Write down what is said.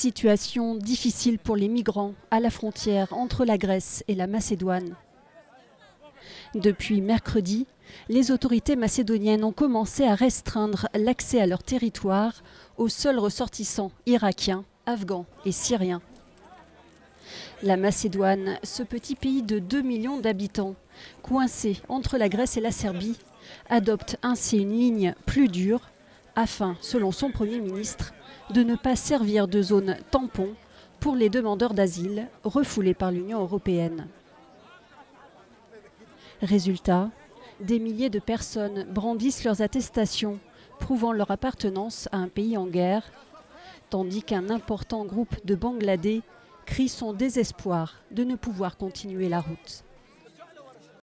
Situation difficile pour les migrants à la frontière entre la Grèce et la Macédoine. Depuis mercredi, les autorités macédoniennes ont commencé à restreindre l'accès à leur territoire aux seuls ressortissants irakiens, afghans et syriens. La Macédoine, ce petit pays de 2 millions d'habitants, coincé entre la Grèce et la Serbie, adopte ainsi une ligne plus dure afin, selon son Premier ministre, de ne pas servir de zone tampon pour les demandeurs d'asile refoulés par l'Union européenne. Résultat, des milliers de personnes brandissent leurs attestations prouvant leur appartenance à un pays en guerre, tandis qu'un important groupe de Bangladais crie son désespoir de ne pouvoir continuer la route.